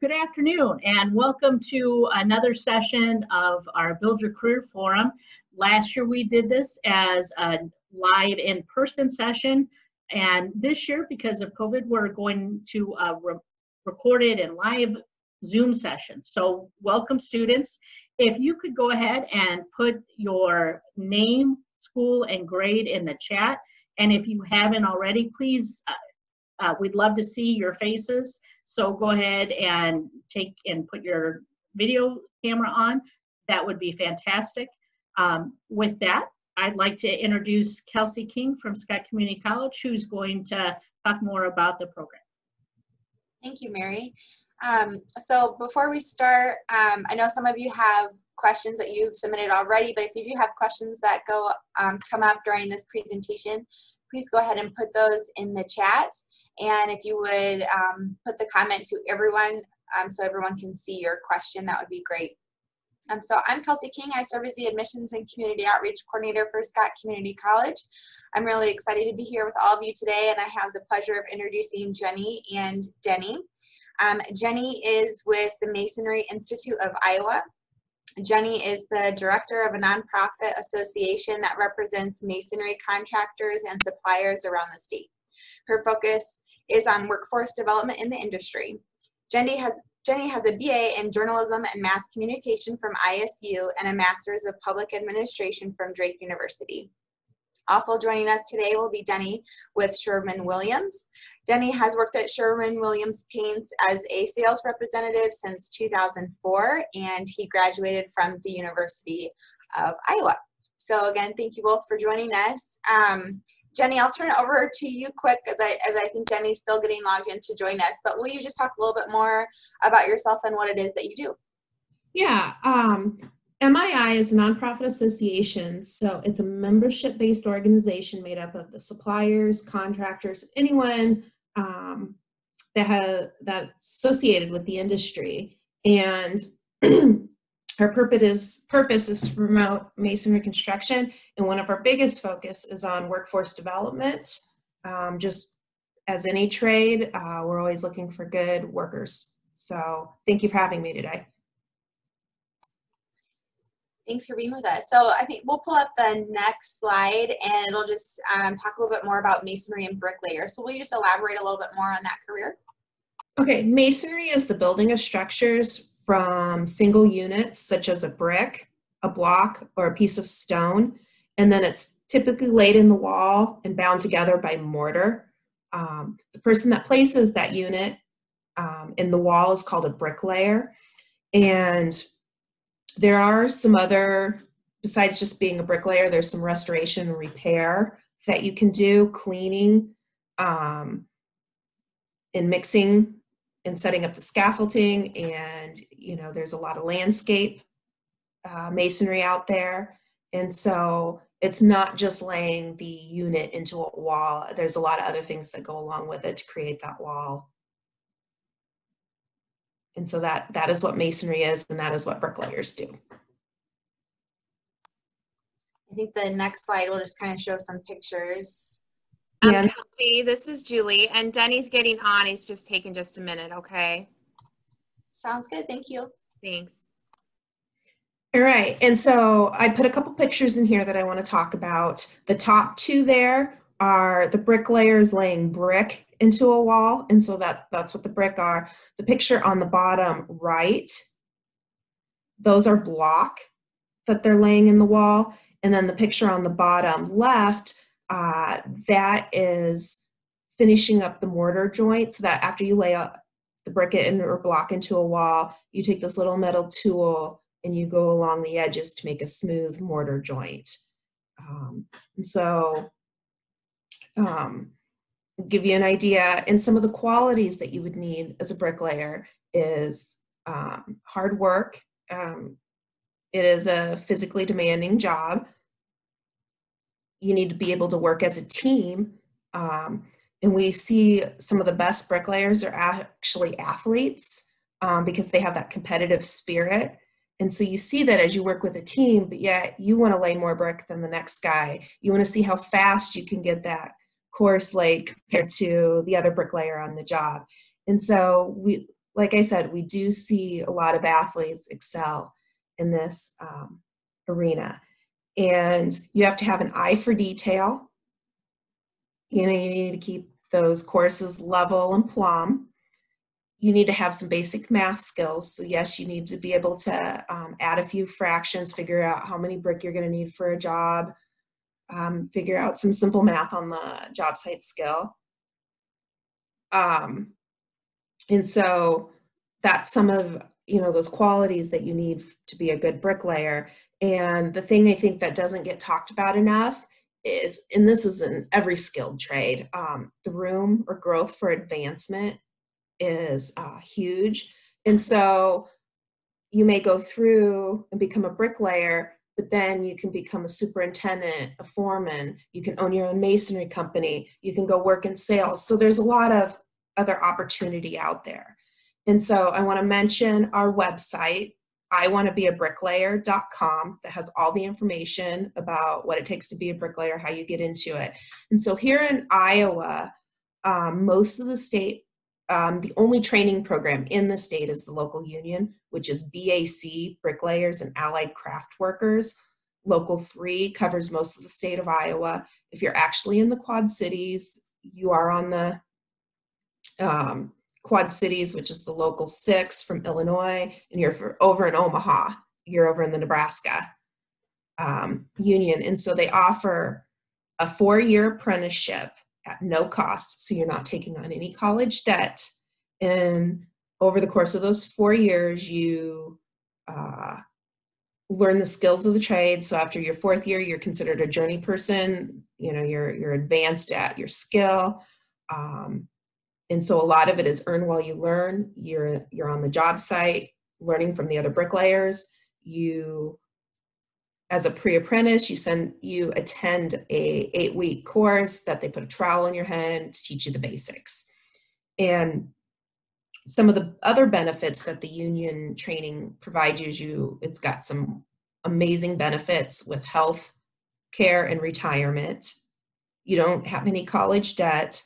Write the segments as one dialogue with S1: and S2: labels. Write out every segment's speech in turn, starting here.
S1: Good afternoon and welcome to another session of our Build Your Career Forum. Last year we did this as a live in-person session and this year because of COVID we're going to uh, re record it in live Zoom session. So welcome students. If you could go ahead and put your name, school, and grade in the chat and if you haven't already please uh, we'd love to see your faces so go ahead and take and put your video camera on. That would be fantastic. Um, with that, I'd like to introduce Kelsey King from Scott Community College, who's going to talk more about the program.
S2: Thank you, Mary. Um, so before we start, um, I know some of you have questions that you've submitted already, but if you do have questions that go um, come up during this presentation, please go ahead and put those in the chat. And if you would um, put the comment to everyone um, so everyone can see your question, that would be great. Um, so I'm Kelsey King. I serve as the Admissions and Community Outreach Coordinator for Scott Community College. I'm really excited to be here with all of you today, and I have the pleasure of introducing Jenny and Denny. Um, Jenny is with the Masonry Institute of Iowa. Jenny is the director of a nonprofit association that represents masonry contractors and suppliers around the state. Her focus is on workforce development in the industry. Jenny has Jenny has a BA in journalism and mass communication from ISU and a master's of public administration from Drake University. Also joining us today will be Denny with Sherwin Williams. Denny has worked at Sherwin Williams Paints as a sales representative since 2004, and he graduated from the University of Iowa. So again, thank you both for joining us. Um, Jenny, I'll turn it over to you quick as I, as I think Denny's still getting logged in to join us, but will you just talk a little bit more about yourself and what it is that you do?
S3: Yeah, um, MII is a nonprofit association, so it's a membership based organization made up of the suppliers, contractors, anyone um, that has that's associated with the industry. And our purpose is, purpose is to promote masonry construction, and one of our biggest focus is on workforce development. Um, just as any trade, uh, we're always looking for good workers. So thank you for having me today.
S2: Thanks for being with us. So I think we'll pull up the next slide and it'll just um, talk a little bit more about masonry and bricklayer. So will you just elaborate a little bit more on that career?
S3: Okay, masonry is the building of structures from single units such as a brick, a block, or a piece of stone, and then it's typically laid in the wall and bound together by mortar. Um, the person that places that unit um, in the wall is called a bricklayer, and there are some other, besides just being a bricklayer, there's some restoration and repair that you can do, cleaning, um, and mixing and setting up the scaffolding. And, you know, there's a lot of landscape uh, masonry out there. And so it's not just laying the unit into a wall. There's a lot of other things that go along with it to create that wall. And so that, that is what masonry is, and that is what bricklayers do.
S2: I think the next slide will just kind of show some pictures.
S4: Um, yeah. Kelsey, this is Julie, and Denny's getting on. He's just taking just a minute, okay?
S2: Sounds good. Thank you.
S4: Thanks.
S3: All right, and so I put a couple pictures in here that I want to talk about. The top two there are the bricklayers laying brick into a wall, and so that, that's what the brick are. The picture on the bottom right, those are block that they're laying in the wall, and then the picture on the bottom left, uh, that is finishing up the mortar joint so that after you lay out the brick in or block into a wall, you take this little metal tool and you go along the edges to make a smooth mortar joint. Um, and so um, give you an idea. And some of the qualities that you would need as a bricklayer is um, hard work. Um, it is a physically demanding job. You need to be able to work as a team. Um, and we see some of the best bricklayers are actually athletes um, because they have that competitive spirit. And so you see that as you work with a team, but yet you want to lay more brick than the next guy. You want to see how fast you can get that course like compared to the other bricklayer on the job. And so we like I said, we do see a lot of athletes excel in this um, arena. And you have to have an eye for detail. You know, you need to keep those courses level and plumb. You need to have some basic math skills. So yes, you need to be able to um, add a few fractions, figure out how many brick you're going to need for a job, um, figure out some simple math on the job site skill. Um, and so that's some of you know those qualities that you need to be a good bricklayer. And the thing I think that doesn't get talked about enough is, and this is in every skilled trade, um, the room or growth for advancement is uh, huge. And so you may go through and become a bricklayer, but then you can become a superintendent, a foreman, you can own your own masonry company, you can go work in sales. So there's a lot of other opportunity out there. And so I want to mention our website, I want to be a bricklayer.com that has all the information about what it takes to be a bricklayer, how you get into it. And so here in Iowa, um, most of the state, um, the only training program in the state is the local union, which is BAC, Bricklayers and Allied Craft Workers. Local 3 covers most of the state of Iowa. If you're actually in the Quad Cities, you are on the um, Quad Cities, which is the local six from Illinois, and you're over in Omaha, you're over in the Nebraska um, Union. And so they offer a four year apprenticeship at no cost. So you're not taking on any college debt. And over the course of those four years, you uh, learn the skills of the trade. So after your fourth year, you're considered a journey person. You know, you're you're advanced at your skill. Um, and so a lot of it is earn while you learn. You're you're on the job site learning from the other bricklayers. You as a pre-apprentice, you send you attend a eight-week course that they put a trowel in your hand to teach you the basics. And some of the other benefits that the union training provides you, you it's got some amazing benefits with health care and retirement. You don't have any college debt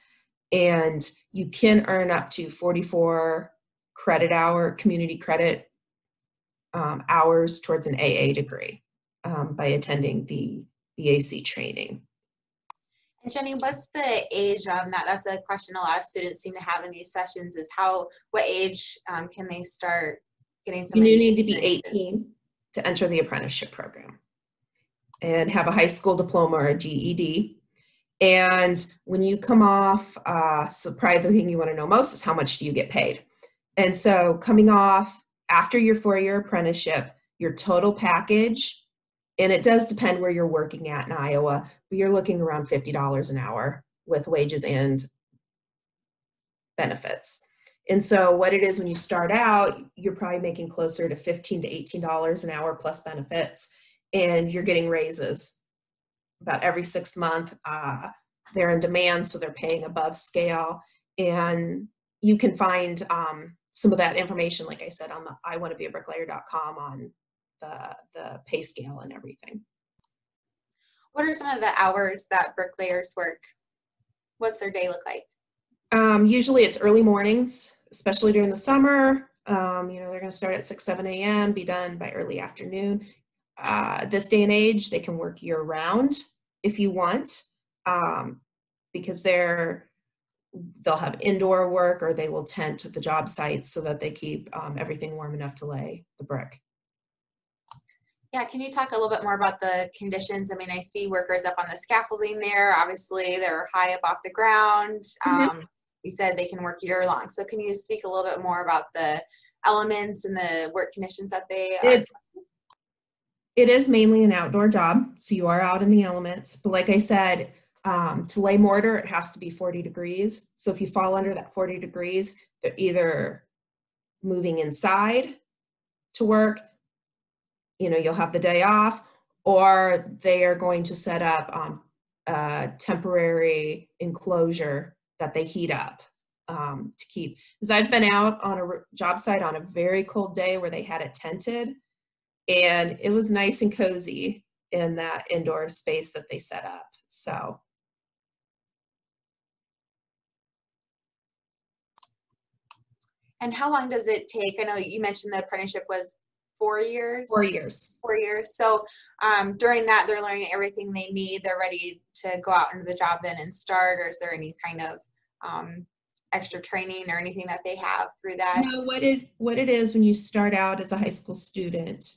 S3: and you can earn up to 44 credit hour community credit um, hours towards an AA degree um, by attending the BAC training.
S2: And Jenny, what's the age on that? That's a question a lot of students seem to have in these sessions is how, what age um, can they start getting some
S3: You need to be 18 to enter the apprenticeship program and have a high school diploma or a GED. And when you come off, uh, so probably the thing you want to know most is how much do you get paid? And so coming off after your four-year apprenticeship, your total package, and it does depend where you're working at in Iowa, but you're looking around $50 an hour with wages and benefits. And so what it is when you start out, you're probably making closer to 15 to $18 an hour plus benefits, and you're getting raises about every six month. Uh, they're in demand, so they're paying above scale. And you can find um, some of that information, like I said, on the I want to be a bricklayer.com on the, the pay scale and everything.
S2: What are some of the hours that bricklayers work? What's their day look like?
S3: Um, usually it's early mornings, especially during the summer. Um, you know, they're going to start at 6, 7 a.m., be done by early afternoon. Uh, this day and age, they can work year round if you want, um, because they're they'll have indoor work or they will tent the job sites so that they keep um, everything warm enough to lay the brick.
S2: Yeah, can you talk a little bit more about the conditions? I mean, I see workers up on the scaffolding there. Obviously, they're high up off the ground. Mm-hmm. Um, you said they can work year long. So can you speak a little bit more about the elements and the work conditions that they are?
S3: It's, it is mainly an outdoor job, so you are out in the elements. But like I said, um, to lay mortar, it has to be 40 degrees. So if you fall under that 40 degrees, they're either moving inside to work, you know, you'll have the day off, or they are going to set up um, a temporary enclosure that they heat up um, to keep. Because I've been out on a job site on a very cold day where they had it tented and it was nice and cozy in that indoor space that they set up. So.
S2: And how long does it take? I know you mentioned the apprenticeship was four years.
S3: Four years.
S2: Four years. So um, during that, they're learning everything they need. They're ready to go out into the job then and start. Or is there any kind of um, extra training or anything that they have through that?
S3: No, what it what it is when you start out as a high school student,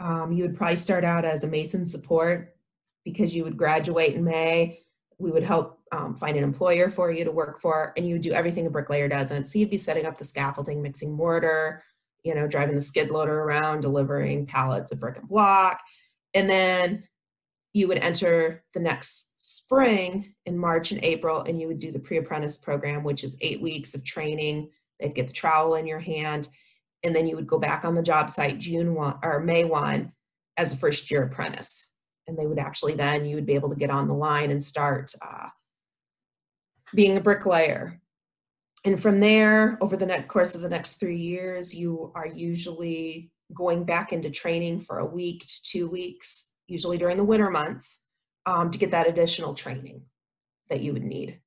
S3: um, you would probably start out as a Mason support because you would graduate in May. We would help um, find an employer for you to work for, and you would do everything a bricklayer doesn't. So you'd be setting up the scaffolding, mixing mortar, you know, driving the skid loader around, delivering pallets of brick and block, and then you would enter the next spring in March and April, and you would do the pre-apprentice program, which is eight weeks of training. They'd get the trowel in your hand, and then you would go back on the job site June one or May one as a first year apprentice. And they would actually then you would be able to get on the line and start uh, being a bricklayer and from there over the next course of the next three years you are usually going back into training for a week to two weeks usually during the winter months um, to get that additional training that you would need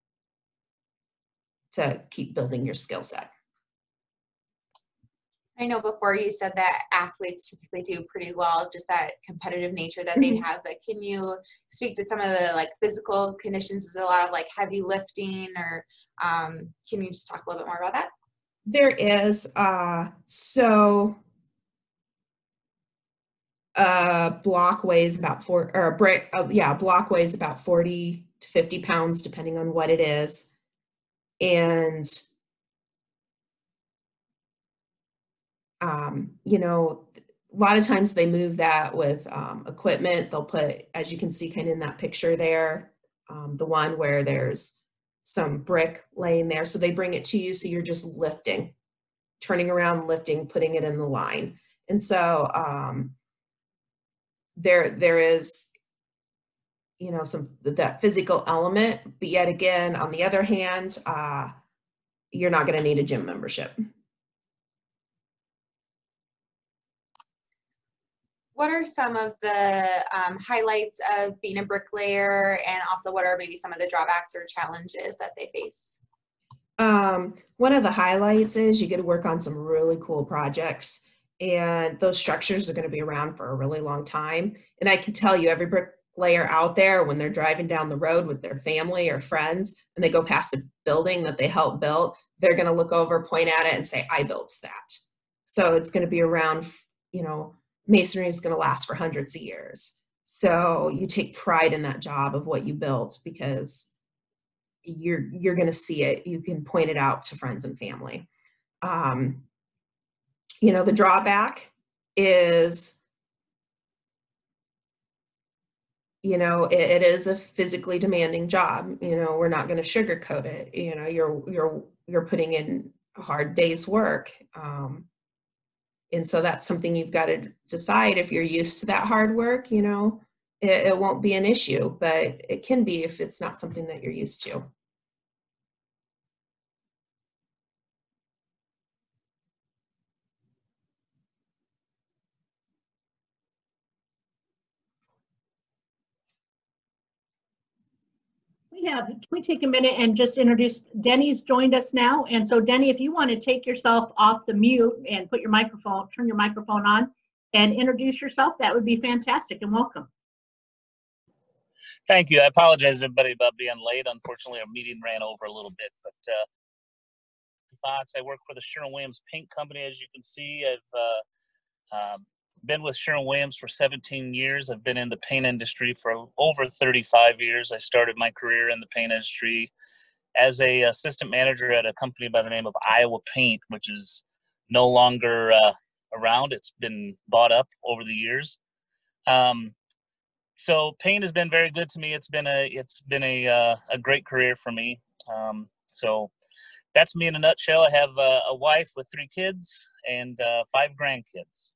S3: to keep building your skill set
S2: I know before you said that athletes typically do pretty well, just that competitive nature that they
S3: Mhm.
S2: have. But can you speak to some of the like physical conditions? Is a lot of like heavy lifting, or um, can you just talk a little bit more about that?
S3: There is. Uh, so a block weighs about four, or brick, uh, yeah, block weighs about 40 to 50 pounds, depending on what it is. And, um, you know, a lot of times they move that with um, equipment. They'll put, as you can see kind of in that picture there, um, the one where there's some brick laying there. So they bring it to you, so you're just lifting, turning around, lifting, putting it in the line. And so um, there there is, you know, some that physical element. But yet again, on the other hand, uh, you're not going to need a gym membership.
S2: What are some of the um, highlights of being a bricklayer, and also what are maybe some of the drawbacks or challenges that they face?
S3: Um, one of the highlights is you get to work on some really cool projects, and those structures are going to be around for a really long time. And I can tell you, every bricklayer out there, when they're driving down the road with their family or friends, and they go past a building that they helped build, they're going to look over, point at it, and say, "I built that." So it's going to be around, you know, masonry is going to last for hundreds of years. So you take pride in that job of what you built because you're you're going to see it. You can point it out to friends and family. Um, you know the drawback is you know it, it is a physically demanding job. You know we're not going to sugarcoat it. You know you're you're you're putting in hard day's work. Um, and so that's something you've got to decide if you're used to that hard work you know it, it won't be an issue but it can be if it's not something that you're used to
S1: We have, can we take a minute and just introduce, Denny's joined us now. And so Denny, if you want to take yourself off the mute and put your microphone, turn your microphone on and introduce yourself, that would be fantastic and welcome.
S5: Thank you. I apologize, everybody, about being late. Unfortunately, our meeting ran over a little bit, but uh, Fox, I work for the Sherwin Williams Paint Company. As you can see, I've uh, um, been with Sherwin Williams for 17 years. I've been in the paint industry for over 35 years. I started my career in the paint industry as a assistant manager at a company by the name of Iowa Paint, which is no longer uh, around. It's been bought up over the years. Um, so paint has been very good to me. It's been a it's been a uh, a great career for me. Um, so that's me in a nutshell. I have uh, a wife with three kids and uh, five grandkids.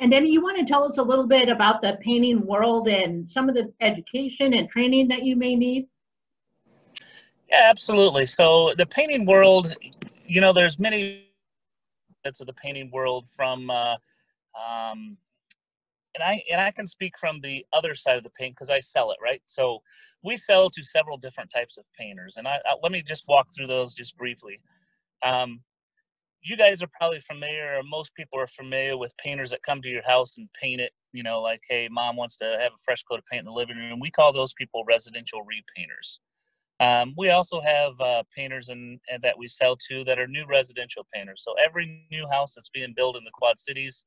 S1: And Denny, you want to tell us a little bit about the painting world and some of the education and training that you may need?
S5: Yeah, absolutely. So the painting world, you know, there's many bits of the painting world from uh, um, and I and I can speak from the other side of the paint because I sell it, right? So we sell to several different types of painters, and I, I let me just walk through those just briefly. Um, you guys are probably familiar, or most people are familiar with painters that come to your house and paint it. You know, like, hey, mom wants to have a fresh coat of paint in the living room. We call those people residential repainters. Um, we also have uh, painters and that we sell to that are new residential painters. So every new house that's being built in the Quad Cities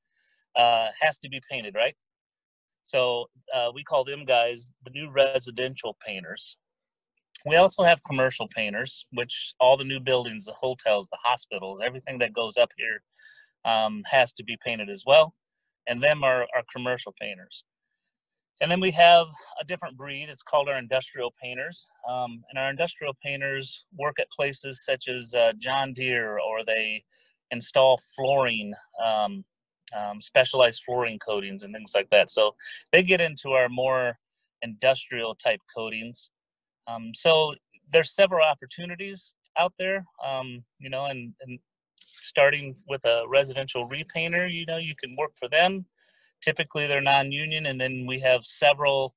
S5: uh, has to be painted, right? So uh, we call them guys the new residential painters. We also have commercial painters, which all the new buildings, the hotels, the hospitals, everything that goes up here um, has to be painted as well. And them are, are commercial painters. And then we have a different breed. It's called our industrial painters. Um, and our industrial painters work at places such as uh, John Deere, or they install flooring, um, um, specialized flooring coatings, and things like that. So they get into our more industrial type coatings. Um, so there's several opportunities out there, um, you know, and, and starting with a residential repainter, you know, you can work for them Typically, they're non-union, and then we have several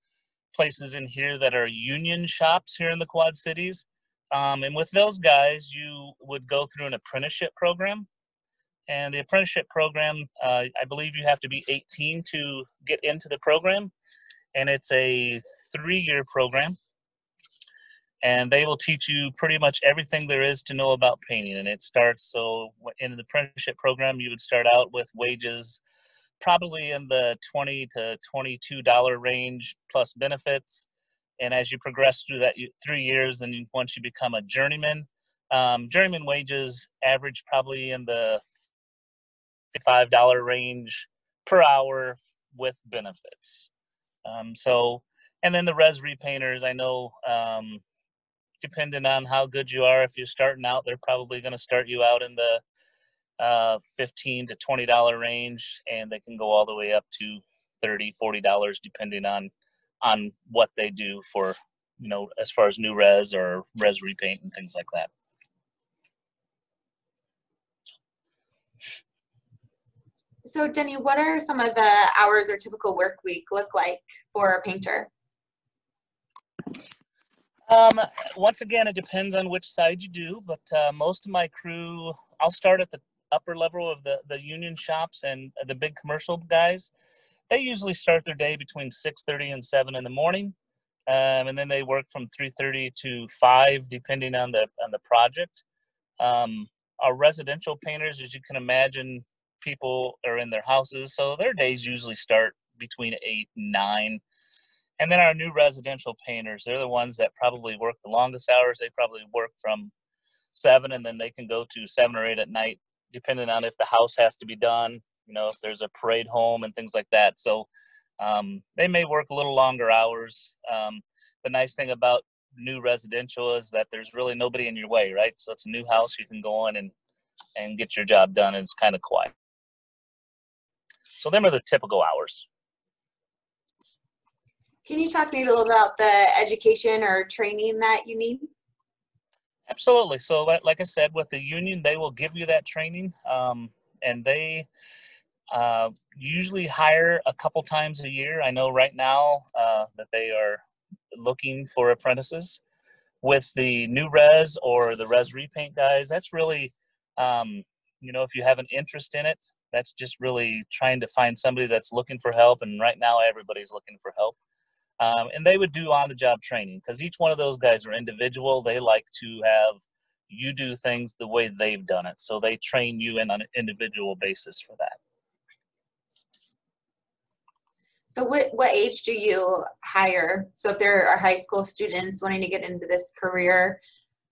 S5: places in here that are union shops here in the Quad Cities. Um, and with those guys, you would go through an apprenticeship program. And the apprenticeship program, uh, I believe you have to be 18 to get into the program. And it's a three year program. And they will teach you pretty much everything there is to know about painting. And it starts so in the apprenticeship program, you would start out with wages probably in the 20 to 22 dollar range plus benefits and as you progress through that three years and once you become a journeyman um, journeyman wages average probably in the five dollar range per hour with benefits um, so and then the res repainters i know um, depending on how good you are if you're starting out they're probably going to start you out in the uh, 15 to 20 dollar range and they can go all the way up to 30 40 dollars depending on on what they do for you know as far as new res or res repaint and things like that.
S2: So denny what are some of the hours or typical work week look like for a painter
S5: um, once again, it depends on which side you do, but uh, most of my crew, I'll start at the upper level of the, the union shops and the big commercial guys, they usually start their day between 6.30 and 7 in the morning. Um, and then they work from 3.30 to 5, depending on the, on the project. Um, our residential painters, as you can imagine, people are in their houses, so their days usually start between 8 and 9. And then our new residential painters, they're the ones that probably work the longest hours. They probably work from 7 and then they can go to 7 or 8 at night depending on if the house has to be done, you know, if there's a parade home and things like that. So um, they may work a little longer hours. Um, the nice thing about new residential is that there's really nobody in your way, right? So it's a new house, you can go in and and get your job done, and it's kind of quiet. So them are the typical hours.
S2: Can you talk maybe a little about the education or training that you need?
S5: Absolutely. So, like, I said, with the union, they will give you that training, um, and they uh, usually hire a couple times a year. I know right now uh, that they are looking for apprentices. With the new res or the res repaint guys, that's really, um, you know, if you have an interest in it, that's just really trying to find somebody that's looking for help. And right now, everybody's looking for help. Um, and they would do on the job training because each one of those guys are individual. They like to have you do things the way they've done it. So they train you in on an individual basis for that.
S2: So what, what age do you hire? So if there are high school students wanting to get into this career,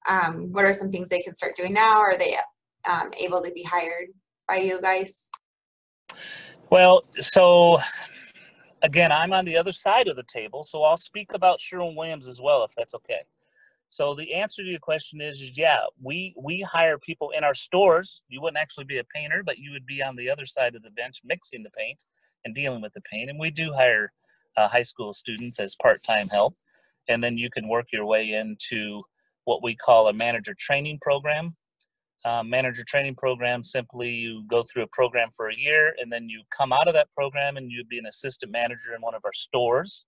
S2: um, what are some things they can start doing now? Are they um, able to be hired by you guys?
S5: Well, so again, I'm on the other side of the table, so I'll speak about Sherwin Williams as well, if that's okay. So the answer to your question is, is yeah, we we hire people in our stores. You wouldn't actually be a painter, but you would be on the other side of the bench mixing the paint and dealing with the paint. And we do hire uh, high school students as part-time help, and then you can work your way into what we call a manager training program. Uh, manager training program. Simply, you go through a program for a year, and then you come out of that program, and you'd be an assistant manager in one of our stores.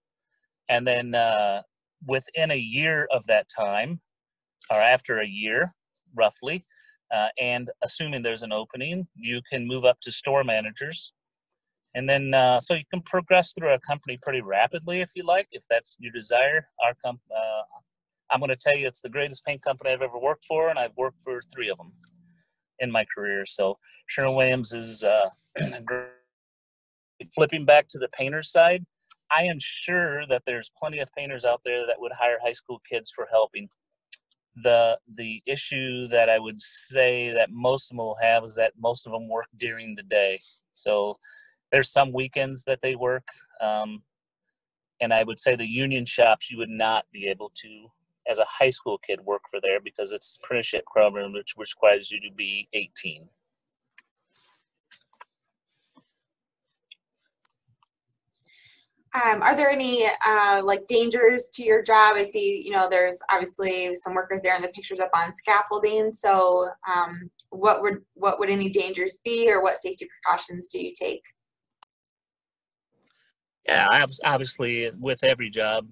S5: And then uh, within a year of that time, or after a year, roughly, uh, and assuming there's an opening, you can move up to store managers. And then, uh, so you can progress through a company pretty rapidly if you like, if that's your desire. Our comp, uh, I'm going to tell you, it's the greatest paint company I've ever worked for, and I've worked for three of them in my career. So Sherwin Williams is uh. Flipping back to the painter side, I am sure that there's plenty of painters out there that would hire high school kids for helping. The the issue that I would say that most of them will have is that most of them work during the day. So there's some weekends that they work, um, and I would say the union shops you would not be able to as a high school kid work for there because it's apprenticeship program which, which requires you to be 18
S2: Um, are there any uh, like dangers to your job? I see, you know, there's obviously some workers there, and the pictures up on scaffolding. So, um, what would what would any dangers be, or what safety precautions do you take?
S5: yeah obviously with every job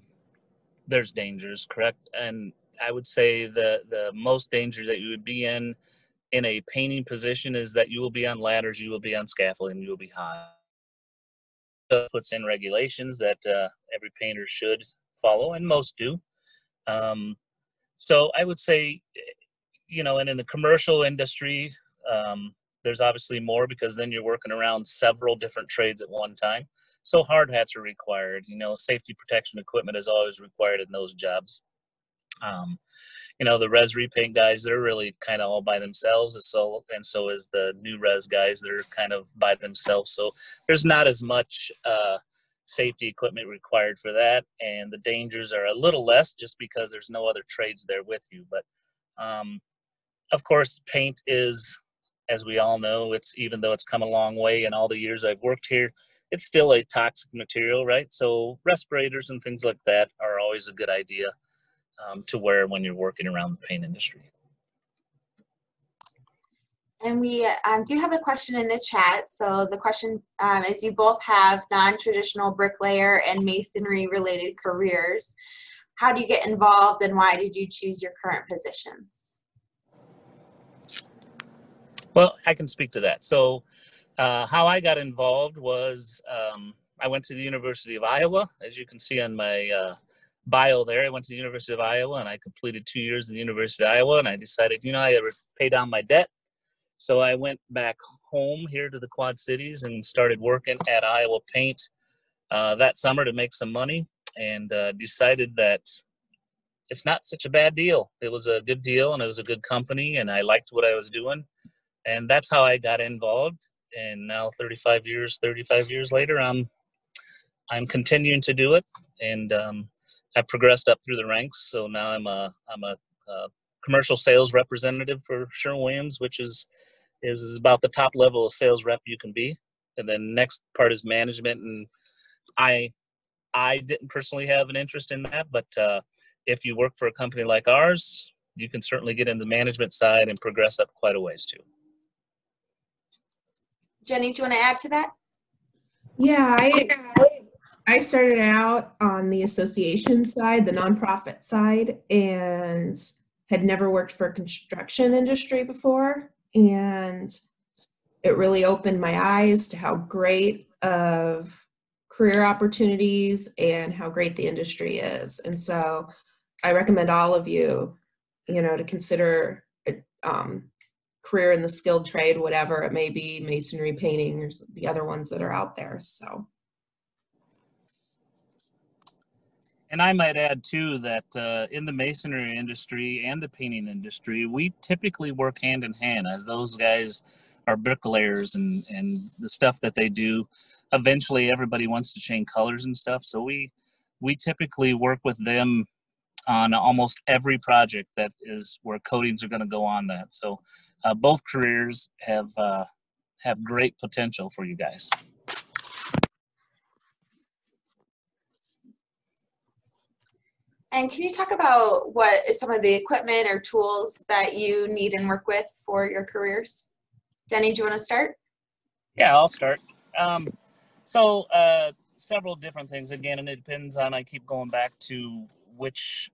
S5: there's dangers correct and i would say the the most danger that you would be in in a painting position is that you will be on ladders you will be on scaffolding you will be high puts in regulations that uh, every painter should follow, and most do. Um, so I would say, you know, and in the commercial industry, um, there's obviously more because then you're working around several different trades at one time. So hard hats are required. You know, safety protection equipment is always required in those jobs. Um, you know the res repaint guys they're really kind of all by themselves so and so is the new res guys they're kind of by themselves so there's not as much uh, safety equipment required for that and the dangers are a little less just because there's no other trades there with you but um, of course paint is as we all know it's even though it's come a long way in all the years i've worked here it's still a toxic material right so respirators and things like that are always a good idea um, to wear when you're working around the paint industry.
S2: And we um, do have a question in the chat. So the question um, is you both have non-traditional bricklayer and masonry related careers. How do you get involved and why did you choose your current positions?
S5: Well, I can speak to that. So uh, how I got involved was um, I went to the University of Iowa, as you can see on my uh, bio there. I went to the University of Iowa and I completed two years in the University of Iowa and I decided, you know, I gotta pay down my debt. So I went back home here to the Quad Cities and started working at Iowa Paint uh, that summer to make some money and uh, decided that it's not such a bad deal. It was a good deal and it was a good company and I liked what I was doing. And that's how I got involved. And now 35 years, 35 years later, I'm I'm continuing to do it. And um, I progressed up through the ranks. So now I'm a I'm a, a commercial sales representative for Sherwin Williams, which is is about the top level of sales rep you can be. And then next part is management, and I I didn't personally have an interest in that, but uh, if you work for a company like ours, you can certainly get in the management side and progress up quite a ways too.
S2: Jenny, do you want to add to that?
S3: Yeah, I, I started out on the association side, the nonprofit side, and had never worked for construction industry before. And it really opened my eyes to how great of career opportunities and how great the industry is. And so I recommend all of you, you know, to consider um, career in the skilled trade, whatever it may be, masonry, painting, or the other ones that are out there. So.
S5: And I might add too that uh, in the masonry industry and the painting industry, we typically work hand in hand as those guys are bricklayers and and the stuff that they do. Eventually, everybody wants to change colors and stuff, so we we typically work with them on almost every project that is where coatings are going to go on that. So uh, both careers have uh, have great potential for you guys.
S2: And can you talk about what is some of the equipment or tools that you need and work with for your careers? Denny, do you want to start?
S5: Yeah, I'll start. Um, so uh, several different things again, and it depends on. I keep going back to which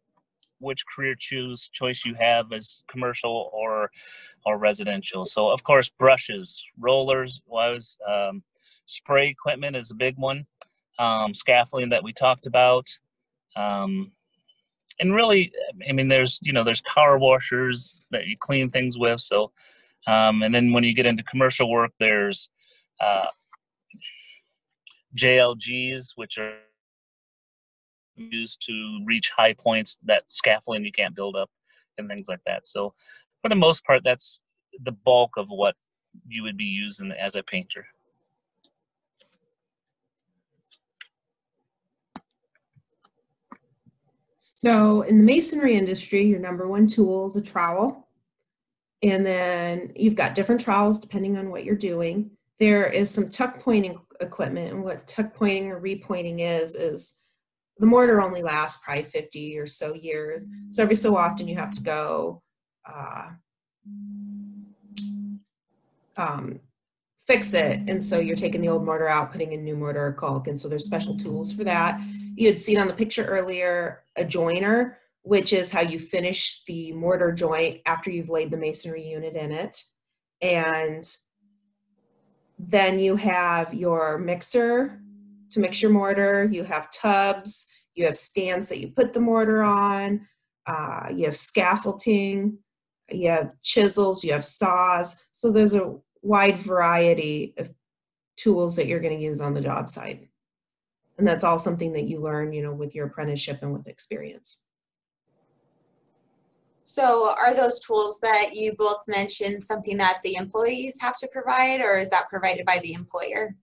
S5: which career choose choice you have as commercial or or residential. So of course, brushes, rollers was um, spray equipment is a big one. Um, scaffolding that we talked about. Um, and really, I mean, there's you know there's power washers that you clean things with. So, um, and then when you get into commercial work, there's uh, JLGs, which are used to reach high points that scaffolding you can't build up, and things like that. So, for the most part, that's the bulk of what you would be using as a painter.
S3: So in the masonry industry, your number one tool is a trowel. And then you've got different trowels depending on what you're doing. There is some tuck pointing equipment, and what tuck pointing or repointing is, is the mortar only lasts probably 50 or so years. So every so often you have to go uh, um, fix it. And so you're taking the old mortar out, putting in new mortar or caulk. And so there's special tools for that. You had seen on the picture earlier a joiner, which is how you finish the mortar joint after you've laid the masonry unit in it. And then you have your mixer to mix your mortar. You have tubs. You have stands that you put the mortar on. Uh, you have scaffolding. You have chisels. You have saws. So there's a wide variety of tools that you're going to use on the job site and that's all something that you learn you know with your apprenticeship and with experience
S2: so are those tools that you both mentioned something that the employees have to provide or is that provided by the employer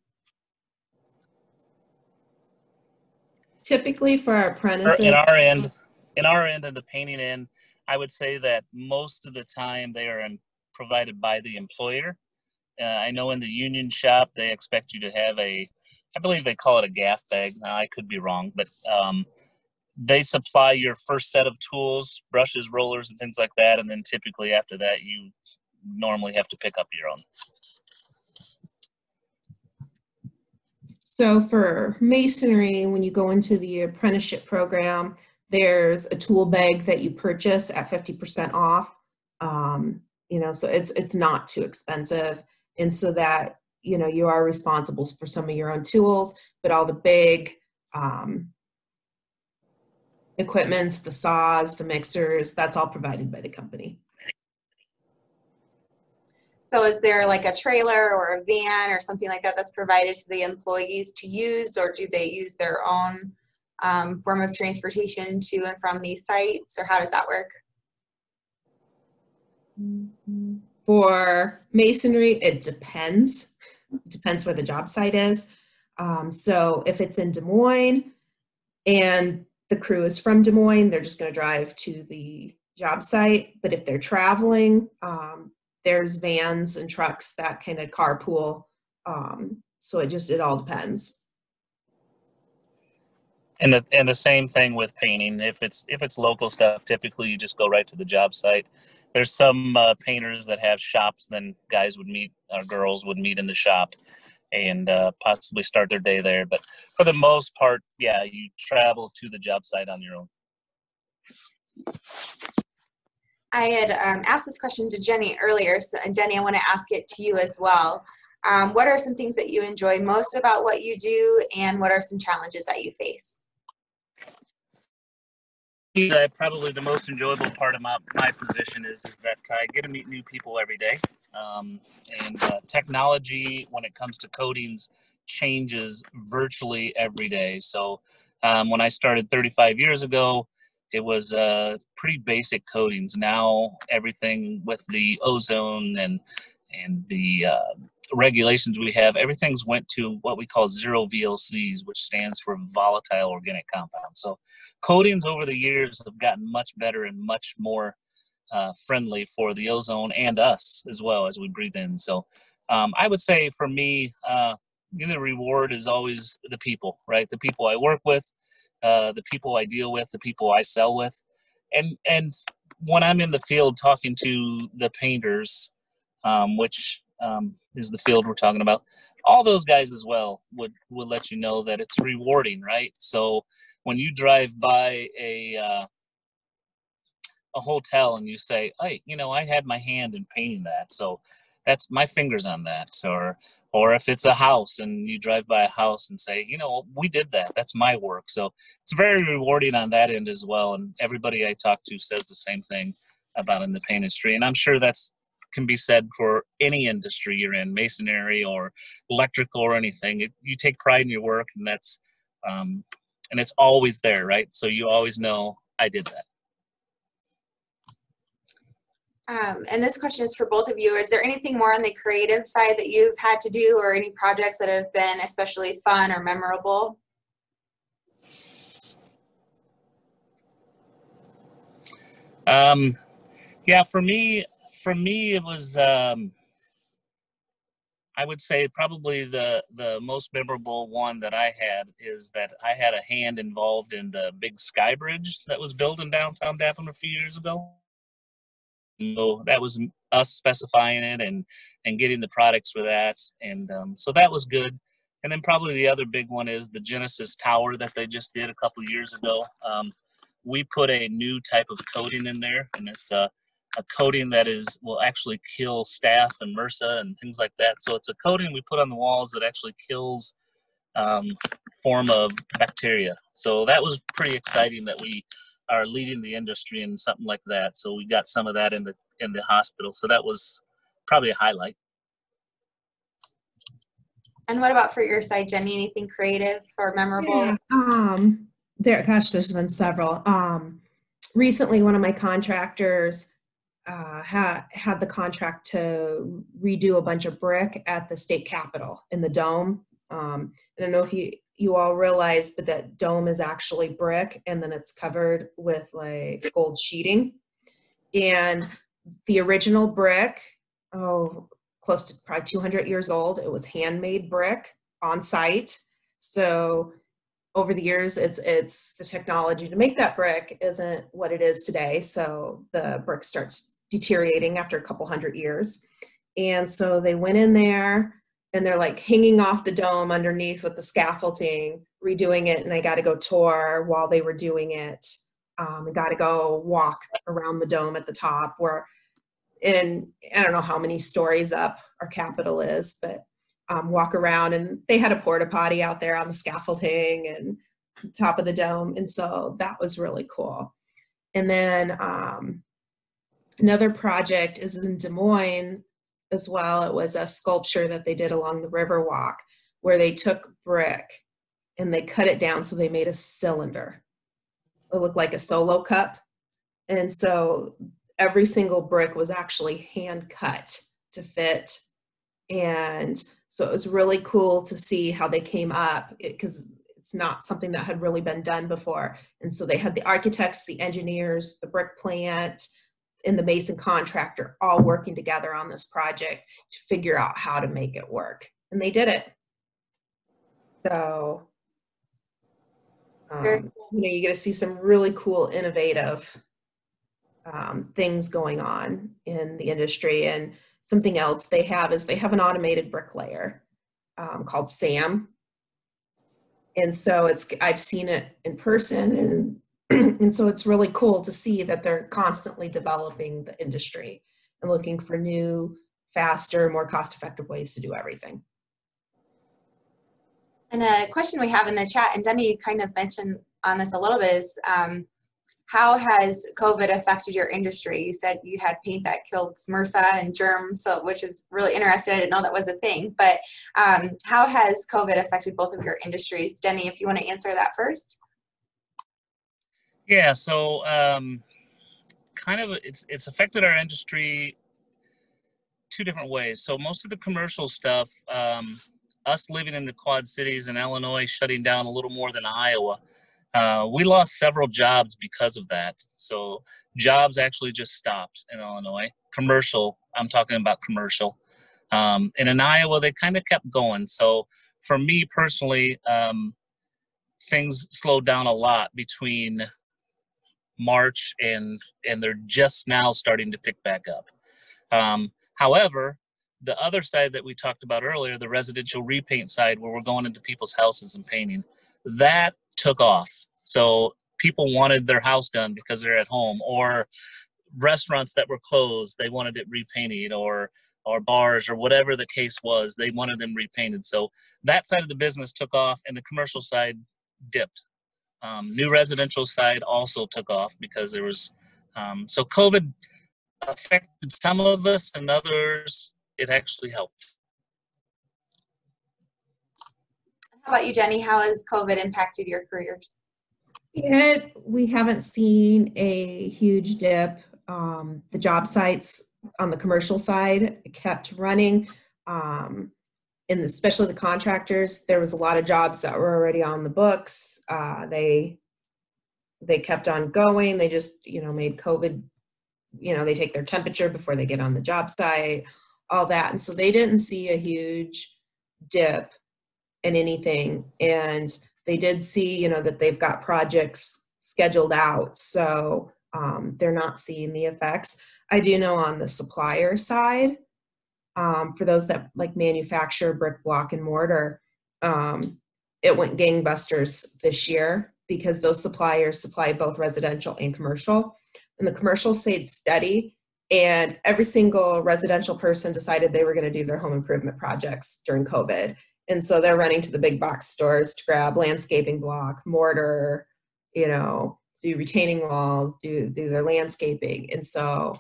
S3: typically for our apprentices
S5: in our end in our end of the painting end i would say that most of the time they are in, provided by the employer uh, i know in the union shop they expect you to have a I believe they call it a gaff bag. Now, I could be wrong, but um, they supply your first set of tools, brushes, rollers, and things like that, and then typically after that, you normally have to pick up your own.
S3: So for masonry, when you go into the apprenticeship program, there's a tool bag that you purchase at 50% off. Um, you know, so it's it's not too expensive. And so that you know you are responsible for some of your own tools but all the big um, equipments the saws the mixers that's all provided by the company
S2: so is there like a trailer or a van or something like that that's provided to the employees to use or do they use their own um, form of transportation to and from these sites or how does that work
S3: for masonry it depends depends where the job site is. Um, so if it's in Des Moines and the crew is from Des Moines, they're just going to drive to the job site. But if they're traveling, um, there's vans and trucks that kind of carpool. Um, so it just it all depends.
S5: And the and the same thing with painting. If it's if it's local stuff, typically you just go right to the job site. There's some uh, painters that have shops. Then guys would meet or girls would meet in the shop and uh, possibly start their day there. But for the most part, yeah, you travel to the job site on your own.
S2: I had um, asked this question to Jenny earlier, so, and Jenny, I want to ask it to you as well. Um, what are some things that you enjoy most about what you do, and what are some challenges that you face?
S5: Uh, probably the most enjoyable part of my, my position is, is that I get to meet new people every day. Um, and uh, technology, when it comes to coatings, changes virtually every day. So um, when I started 35 years ago, it was uh, pretty basic coatings. Now everything with the ozone and and the uh, regulations we have, everything's went to what we call zero VOCs, which stands for volatile organic compounds. So coatings over the years have gotten much better and much more uh, friendly for the ozone and us as well as we breathe in. So um, I would say for me, uh, the reward is always the people, right? The people I work with, uh, the people I deal with, the people I sell with, and and when I'm in the field talking to the painters, um, which um, is the field we're talking about, all those guys as well would would let you know that it's rewarding, right? So when you drive by a uh, a hotel and you say, "Hey, you know, I had my hand in painting that," so that's my fingers on that. Or or if it's a house and you drive by a house and say you know we did that. That's my work. So it's very rewarding on that end as well. And everybody i talk to says the same thing about in the paint industry. And i'm sure that's can be said for any industry you're in masonry or electrical or anything. It, you take pride in your work and that's um, and it's always there right? So you always know i did that
S2: Um, and this question is for both of you. Is there anything more on the creative side that you've had to do or any projects that have been especially fun or memorable?
S5: Um, yeah, for me, for me, it was. Um, I would say probably the the most memorable one that I had is that I had a hand involved in the big sky bridge that was built in downtown Daphne a few years ago. So that was us specifying it and and getting the products for that, and um, so that was good. And then probably the other big one is the Genesis Tower that they just did a couple years ago. Um, we put a new type of coating in there, and it's a, a coating that is will actually kill staph and MRSA and things like that. So it's a coating we put on the walls that actually kills um, form of bacteria. So that was pretty exciting that we are leading the industry in something like that. So we got some of that in the in the hospital. So that was probably a highlight.
S2: And what about for your side, Jenny? Anything creative or memorable?
S3: Yeah, um, there, gosh, there's been several. Um, recently, one of my contractors uh, had had the contract to redo a bunch of brick at the state capitol in the dome. Um, I don't know if you you all realize, but that dome is actually brick, and then it's covered with like gold sheeting. And the original brick, oh, close to probably 200 years old. It was handmade brick on site. So over the years, it's it's the technology to make that brick isn't what it is today. So the brick starts deteriorating after a couple hundred years. And so they went in there and they're like hanging off the dome underneath with the scaffolding, redoing it. And I got to go tour while they were doing it. Um, I got to go walk around the dome at the top where and I don't know how many stories up our Capitol is, but um, walk around and they had a porta potty out there on the scaffolding and top of the dome. And so that was really cool. And then um, another project is in Des Moines as well. It was a sculpture that they did along the Riverwalk where they took brick and they cut it down so they made a cylinder. It looked like a solo cup. And so every single brick was actually hand cut to fit. And so it was really cool to see how they came up because it, it's not something that had really been done before. And so they had the architects, the engineers, the brick plant, and the mason contractor all working together on this project to figure out how to make it work. And they did it. So, um, you know, you get to see some really cool, innovative um, things going on in the industry. And something else they have is they have an automated bricklayer um, called SAM. And so it's I've seen it in person and and so it's really cool to see that they're constantly developing the industry and looking for new, faster, more cost-effective ways to do everything.
S2: And a question we have in the chat, and Denny, kind of mentioned on this a little bit, is um, how has COVID affected your industry? You said you had paint that killed MRSA and germs, so which is really interesting. I didn't know that was a thing. But um, how has COVID affected both of your industries? Denny, if you want to answer that first.
S5: Yeah, so um, kind of it's it's affected our industry two different ways. So most of the commercial stuff, um, us living in the Quad Cities and Illinois shutting down a little more than Iowa uh, we lost several jobs because of that. So jobs actually just stopped in Illinois. Commercial, I'm talking about commercial. Um, and in Iowa, they kind of kept going. So for me personally, um, things slowed down a lot between March and and they're just now starting to pick back up. Um, however, the other side that we talked about earlier, the residential repaint side, where we're going into people's houses and painting, that took off. So people wanted their house done because they're at home, or restaurants that were closed, they wanted it repainted, or or bars or whatever the case was, they wanted them repainted. So that side of the business took off, and the commercial side dipped. Um, new residential side also took off because there was um, so COVID affected some of us, and others it actually helped.
S2: How about you, Jenny? How has COVID impacted your careers?
S3: It, we haven't seen a huge dip. Um, the job sites on the commercial side kept running. Um, and especially the contractors, there was a lot of jobs that were already on the books. Uh, they they kept on going. They just you know made COVID. You know they take their temperature before they get on the job site, all that, and so they didn't see a huge dip in anything. And they did see you know that they've got projects scheduled out, so um, they're not seeing the effects. I do know on the supplier side, um, for those that like manufacture brick, block, and mortar, um, it went gangbusters this year because those suppliers supply both residential and commercial. And the commercial stayed steady, and every single residential person decided they were going to do their home improvement projects during COVID. And so they're running to the big box stores to grab landscaping block, mortar, you know, do retaining walls, do do their landscaping. And so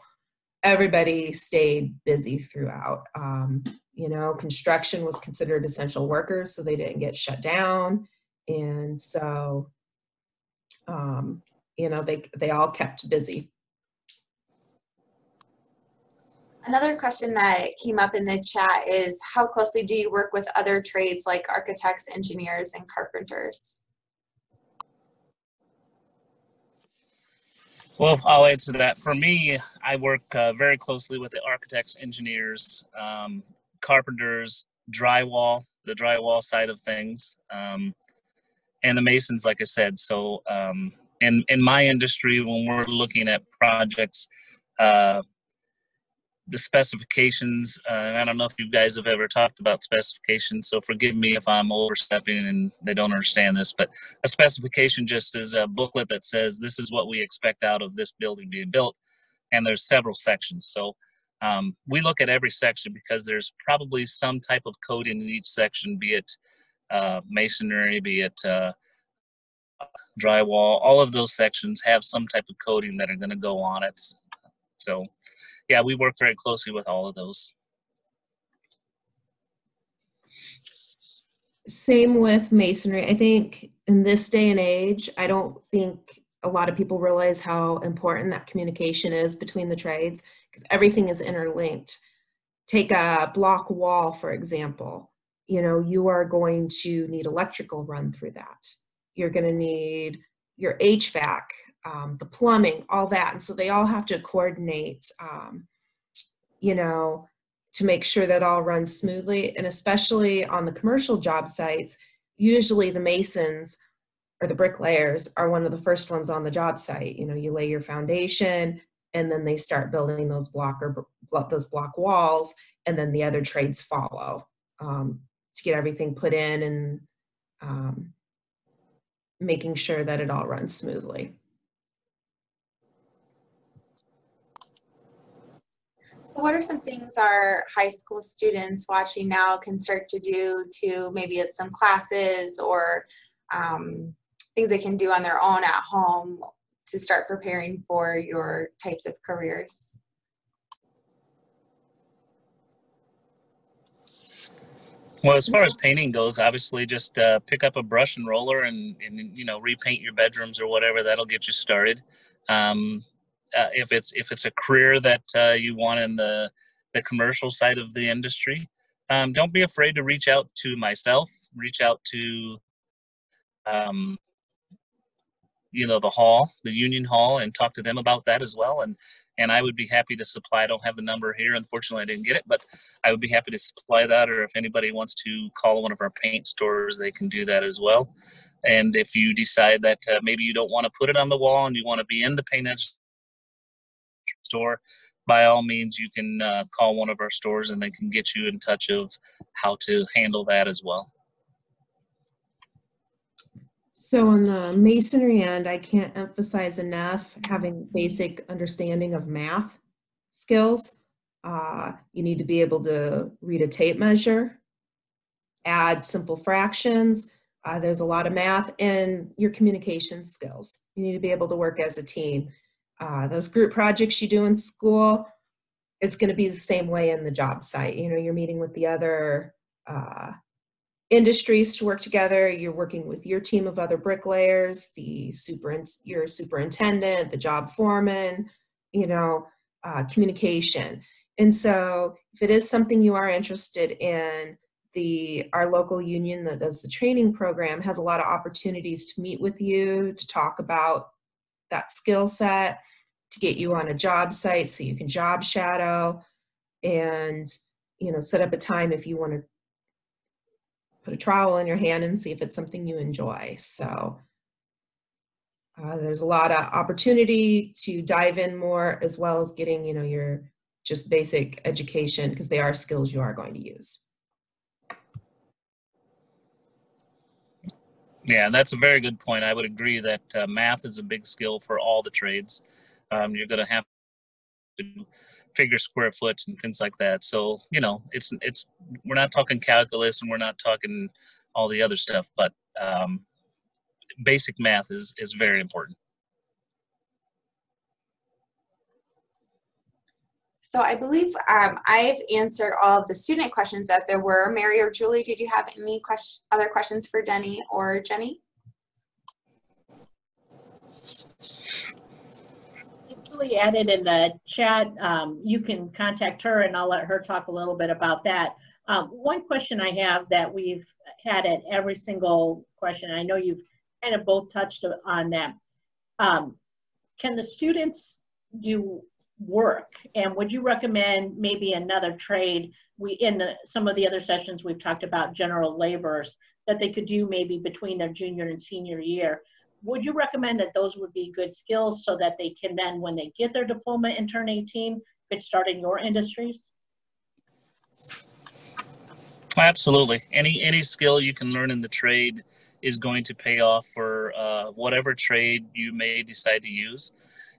S3: everybody stayed busy throughout. Um, you know, construction was considered essential workers, so they didn't get shut down, and so um, you know they they all kept busy.
S2: Another question that came up in the chat is how closely do you work with other trades like architects, engineers, and carpenters?
S5: Well, I'll answer that. For me, I work uh, very closely with the architects, engineers, um, carpenters, drywall, the drywall side of things, um, and the masons, like I said. So, um, in in my industry, when we're looking at projects, uh, the specifications, uh, I don't know if you guys have ever talked about specifications, so forgive me if I'm overstepping and they don't understand this, but a specification just is a booklet that says this is what we expect out of this building being built, and there's several sections. So um, we look at every section because there's probably some type of coating in each section, be it uh, masonry, be it uh, drywall, all of those sections have some type of coating that are going to go on it. So yeah, we work very closely with all of those.
S3: Same with masonry. I think in this day and age, I don't think a lot of people realize how important that communication is between the trades because everything is interlinked. Take a block wall, for example. You know, you are going to need electrical run through that. You're going to need your HVAC um, the plumbing, all that. And so they all have to coordinate, um, you know, to make sure that all runs smoothly. And especially on the commercial job sites, usually the masons or the bricklayers are one of the first ones on the job site. You know, you lay your foundation and then they start building those block or those block walls and then the other trades follow um, to get everything put in and um, making sure that it all runs smoothly.
S2: So what are some things our high school students watching now can start to do to maybe at some classes or um, things they can do on their own at home to start preparing for your types of careers?
S5: Well, as far as painting goes, obviously just uh, pick up a brush and roller and, and, you know repaint your bedrooms or whatever. That'll get you started. Um, uh, if it's if it's a career that uh, you want in the the commercial side of the industry, um, don't be afraid to reach out to myself. Reach out to, um, you know, the hall, the union hall, and talk to them about that as well. And and I would be happy to supply. I don't have the number here, unfortunately, I didn't get it, but I would be happy to supply that. Or if anybody wants to call one of our paint stores, they can do that as well. And if you decide that uh, maybe you don't want to put it on the wall and you want to be in the paint store, by all means, you can uh, call one of our stores and they can get you in touch of how to handle that as well.
S3: So on the masonry end, I can't emphasize enough having basic understanding of math skills. Uh, you need to be able to read a tape measure, add simple fractions. Uh, there's a lot of math and your communication skills. You need to be able to work as a team. Uh, those group projects you do in school, it's going to be the same way in the job site. You know, you're meeting with the other uh, industries to work together. You're working with your team of other bricklayers, the super, your superintendent, the job foreman, you know, uh, communication. And so if it is something you are interested in, the our local union that does the training program has a lot of opportunities to meet with you, to talk about that skill set, to get you on a job site so you can job shadow and you know set up a time if you want to put a trowel in your hand and see if it's something you enjoy. So uh, there's a lot of opportunity to dive in more as well as getting, you know, your just basic education because they are skills you are going to use.
S5: Yeah, that's a very good point. I would agree that uh, math is a big skill for all the trades. Um, you're going to have to figure square foots and things like that. So you know, it's it's we're not talking calculus and we're not talking all the other stuff, but um, basic math is is very important.
S2: So I believe um, I've answered all of the student questions that there were. Mary or Julie, did you have any question, other questions for Denny or Jenny?
S1: Julie added in the chat, um, you can contact her and I'll let her talk a little bit about that. Um, one question I have that we've had at every single question, I know you've kind of both touched on that. Um, can the students do work and would you recommend maybe another trade we in the some of the other sessions we've talked about general laborers that they could do maybe between their junior and senior year would you recommend that those would be good skills so that they can then, when they get their diploma and turn 18, could start in your industries?
S5: Absolutely. Any any skill you can learn in the trade is going to pay off for uh, whatever trade you may decide to use.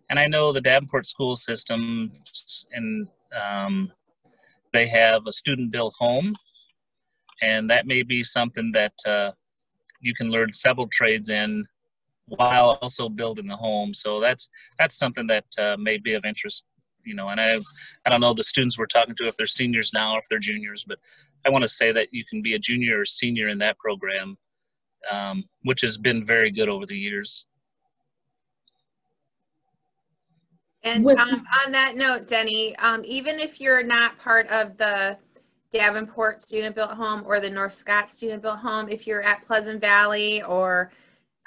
S5: And I know the Davenport school system, and um, they have a student-built home, and that may be something that uh, you can learn several trades in while also building the home. So that's that's something that uh, may be of interest, you know. And I I don't know the students we're talking to if they're seniors now or if they're juniors, but I want to say that you can be a junior or senior in that program, um, which has been very good over the years.
S4: And
S3: With-
S4: um, on that note, Denny, um, even if you're not part of the Davenport Student Built Home or the North Scott Student Built Home, if you're at Pleasant Valley or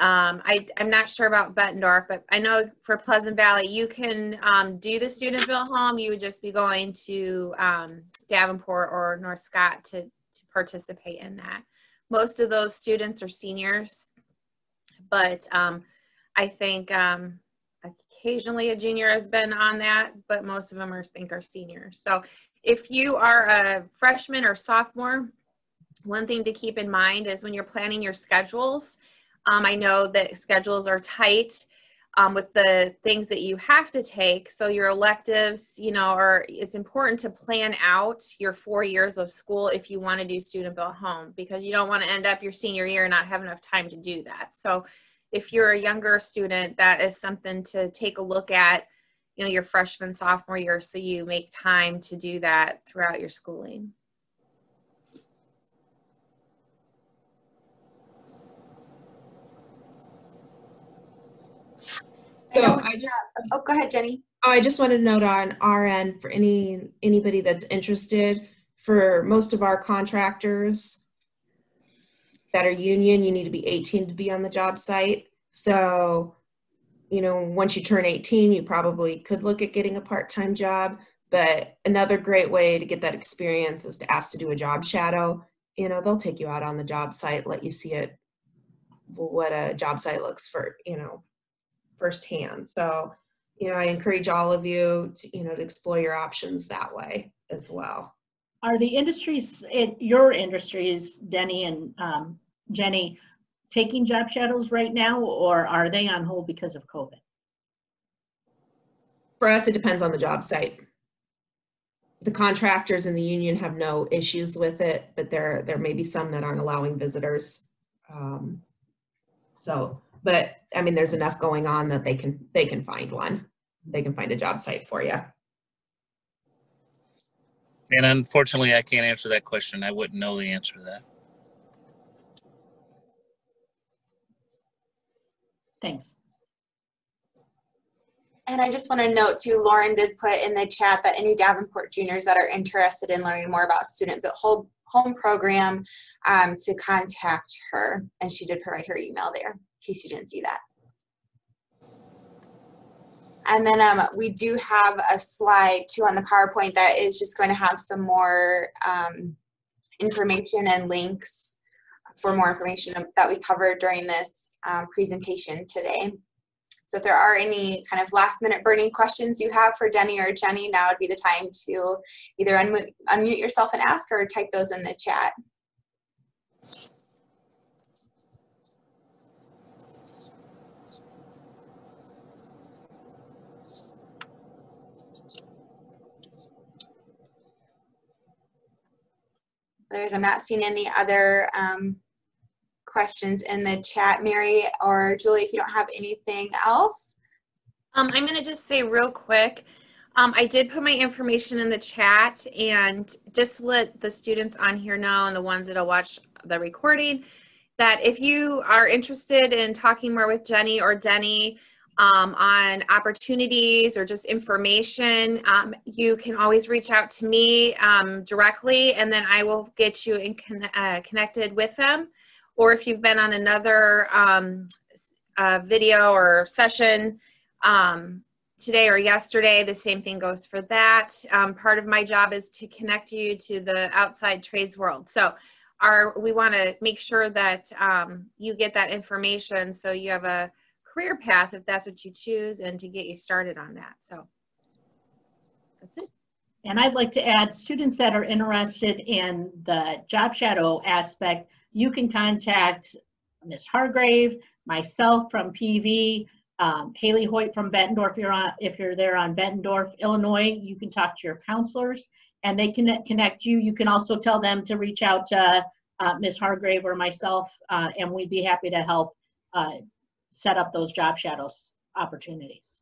S4: um, I, I'm not sure about Bettendorf, but I know for Pleasant Valley, you can um, do the student built home. You would just be going to um, Davenport or North Scott to, to participate in that. Most of those students are seniors, but um, I think um, occasionally a junior has been on that, but most of them are, I think are seniors. So if you are a freshman or sophomore, one thing to keep in mind is when you're planning your schedules, um, I know that schedules are tight um, with the things that you have to take. So your electives, you know, are it's important to plan out your four years of school if you want to do student built home because you don't want to end up your senior year and not have enough time to do that. So if you're a younger student, that is something to take a look at, you know, your freshman, sophomore year so you make time to do that throughout your schooling.
S3: So I just,
S2: Oh, go ahead, Jenny.
S3: I just want to note on our end for any anybody that's interested. For most of our contractors that are union, you need to be 18 to be on the job site. So, you know, once you turn 18, you probably could look at getting a part-time job. But another great way to get that experience is to ask to do a job shadow. You know, they'll take you out on the job site, let you see it what a job site looks for, you know, firsthand. So, you know, I encourage all of you to, you know, to explore your options that way as well.
S1: Are the industries, in your industries, Denny and um, Jenny, taking job shadows right now, or are they on hold because of COVID?
S3: For us, it depends on the job site. The contractors and the union have no issues with it, but there, there may be some that aren't allowing visitors. Um, So, but, I mean, there's enough going on that they can, they can find one. They can find a job site for you.
S5: And unfortunately, I can't answer that question. I wouldn't know the answer to that.
S1: Thanks.
S2: And I just want to note too, Lauren did put in the chat that any Davenport juniors that are interested in learning more about student built home, program um, to contact her. And she did provide her email there, in case you didn't see that. And then um, we do have a slide too on the PowerPoint that is just going to have some more um, information and links for more information that we covered during this um, presentation today. So if there are any kind of last minute burning questions you have for Denny or Jenny, now would be the time to either unmute, unmute yourself and ask or type those in the chat. There's, I'm not seeing any other um, questions in the chat. Mary or Julie, if you don't have anything else.
S4: Um, I'm gonna just say real quick, um, I did put my information in the chat and just let the students on here know and the ones that'll watch the recording that if you are interested in talking more with Jenny or Denny um, on opportunities or just information, um, you can always reach out to me um, directly and then I will get you in con- uh, connected with them. Or if you've been on another um, uh, video or session um, today or yesterday, the same thing goes for that. Um, part of my job is to connect you to the outside trades world. So our, we want to make sure that you get that information so you have a career path if that's what you choose and to get you started on that. So that's it.
S1: And I'd like to add, students that are interested in the job shadow aspect, you can contact Ms. Hargrave, myself from PV, um, Haley Hoyt from Bettendorf. You're on, if you're there on Bettendorf, Illinois, you can talk to your counselors and they can connect you. You can also tell them to reach out to uh, Ms. Hargrave or myself, uh, and we'd be happy to help uh, set up those job shadows opportunities.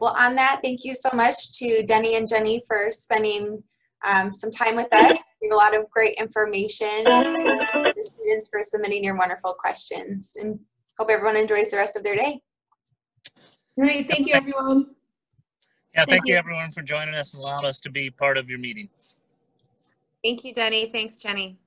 S2: Well, on that, thank you so much to Denny and Jenny for spending um, some time with us. A lot of great information. The students for submitting your wonderful questions and hope everyone enjoys the rest of their day.
S3: All right, thank you, everyone.
S5: Yeah,
S1: Thank
S5: thank you
S1: you.
S5: everyone for joining us and allowing us to be part of your meeting.
S4: Thank you, Denny. Thanks, Jenny.